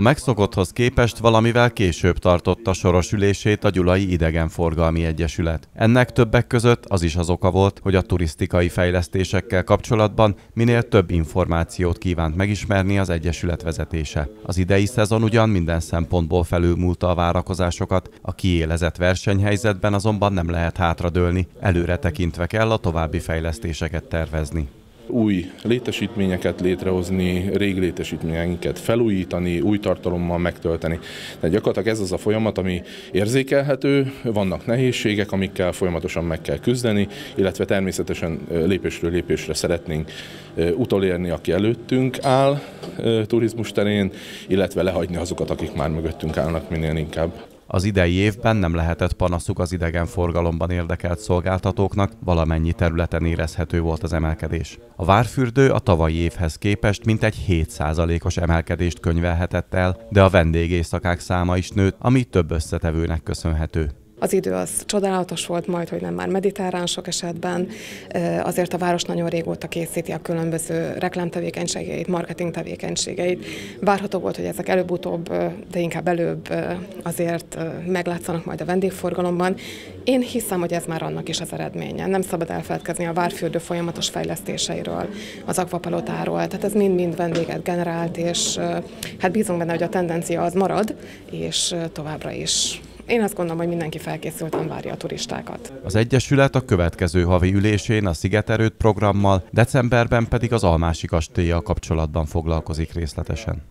A megszokotthoz képest valamivel később tartotta soros ülését a Gyulai Idegenforgalmi Egyesület. Ennek többek között az is az oka volt, hogy a turisztikai fejlesztésekkel kapcsolatban minél több információt kívánt megismerni az Egyesület vezetése. Az idei szezon ugyan minden szempontból felülmúlta a várakozásokat, a kiélezett versenyhelyzetben azonban nem lehet hátradőlni, előre tekintve kell a további fejlesztéseket tervezni új létesítményeket létrehozni, régi létesítményeket felújítani, új tartalommal megtölteni. Tehát gyakorlatilag ez az a folyamat, ami érzékelhető, vannak nehézségek, amikkel folyamatosan meg kell küzdeni, illetve természetesen lépésről lépésre szeretnénk utolérni, aki előttünk áll turizmus terén, illetve lehagyni azokat, akik már mögöttünk állnak minél inkább. Az idei évben nem lehetett panaszuk az idegenforgalomban érdekelt szolgáltatóknak, valamennyi területen érezhető volt az emelkedés. A várfürdő a tavalyi évhez képest mintegy 7%-os emelkedést könyvelhetett el, de a vendégészakák száma is nőtt, ami több összetevőnek köszönhető. Az idő az csodálatos volt majd, hogy nem már mediterrán sok esetben. Azért a város nagyon régóta készíti a különböző reklámtevékenységeit, marketing tevékenységeit. Várható volt, hogy ezek előbb-utóbb, de inkább előbb azért meglátszanak majd a vendégforgalomban. Én hiszem, hogy ez már annak is az eredménye. Nem szabad elfeledkezni a várfürdő folyamatos fejlesztéseiről, az akvapalotáról, tehát ez mind-mind vendéget generált, és hát bízunk benne, hogy a tendencia az marad, és továbbra is én azt gondolom, hogy mindenki felkészülten várja a turistákat. Az Egyesület a következő havi ülésén a Szigeterőt programmal, decemberben pedig az Almási Kastéllyal kapcsolatban foglalkozik részletesen.